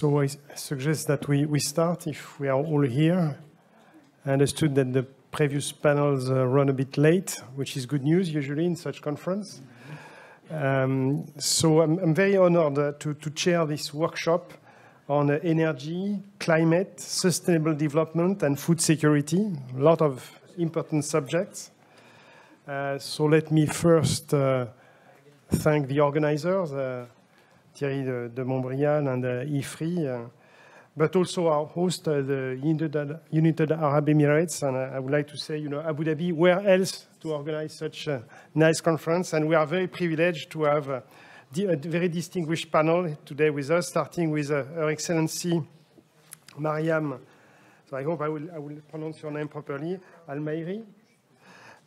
So I suggest that we, we start if we are all here. I understood that the previous panels uh, run a bit late, which is good news usually in such conference. Um, so I'm, I'm, very honored uh, to, to chair this workshop on uh, energy, climate, sustainable development, and food security. A lot of important subjects. Uh, so let me first uh, thank the organizers, uh, Thierry de, de, Montbrial and uh, IFRI, uh, but also our host, uh, the United, United, Arab Emirates. And I would like to say, you know, Abu Dhabi, where else to organize such a nice conference? And we are very privileged to have a, a very distinguished panel today with us, starting with uh, Her Excellency Mariam, so I hope I will, I will pronounce your name properly, Al-Mairi.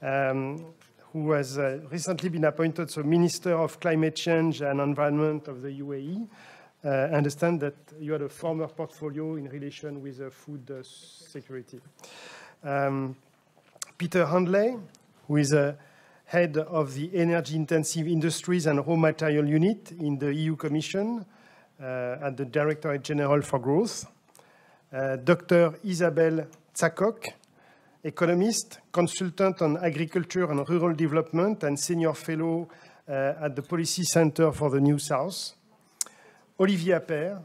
Um, who has uh, recently been appointed so Minister of Climate Change and Environment of the UAE. Uh, understand that you had a former portfolio in relation with uh, food uh, security. Um, Peter Handley, who is a head of the Energy Intensive Industries and Raw Material Unit in the EU Commission uh, at the Directorate General for Growth. Uh, Dr. Isabelle Tsakok, economist, consultant on agriculture and rural development, and senior fellow uh, at the Policy Center for the New South. Olivier Appert,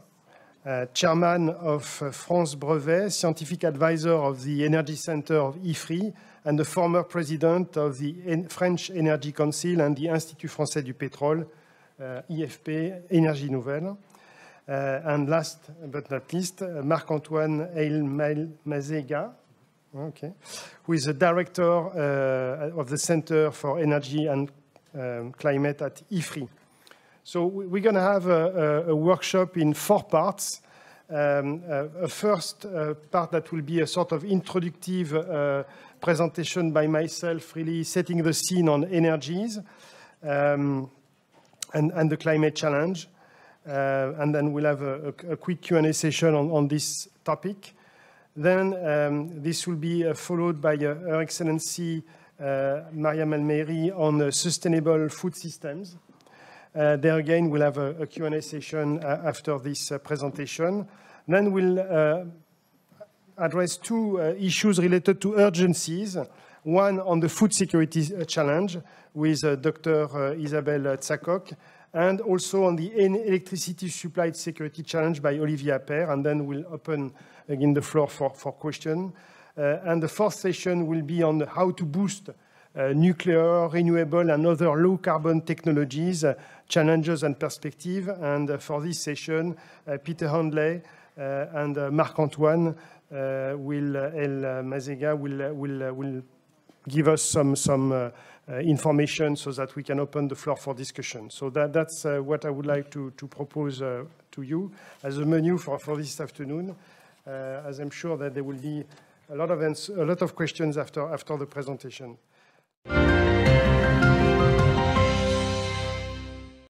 uh, chairman of uh, France Brevet, scientific advisor of the Energy Center of IFRI, and the former president of the en French Energy Council and the Institut Français du Pétrole, IFP, Énergie Nouvelle. And last but not least, Marc-Antoine Eil-Mazega, okay, who is the director uh, of the Center for Energy and um, Climate at IFRI. So we're going to have a, a, a, workshop in four parts. Um, uh, a first uh, part that will be a sort of introductive uh, presentation by myself, really setting the scene on energies um, and, and, the climate challenge. Uh, and then we'll have a, a quick Q&A session on, on this topic. Then um, this will be uh, followed by uh, Her Excellency uh, Mariam Al-Meiri on sustainable food systems. there again, we'll have a, a Q&A session after this presentation. Then we'll address two issues related to urgencies. One on the food security challenge with Dr. Isabel Tsakok, and also on the electricity supply security challenge by Olivier Appert, and then we'll open again the floor for, for question. Uh, and the fourth session will be on how to boost uh, nuclear, renewable, and other low-carbon technologies, uh, challenges and perspective. And uh, for this session, uh, Peter Handley uh, Uh, and uh, Marc-Antoine uh, will, Eyl-Mazzega will, will, will give us some, some information so that we can open the floor for discussion. So that, that's what I would like to, to propose to you as a menu for, for this afternoon. Uh, as I'm sure that there will be a lot of, a lot of questions after, after the presentation.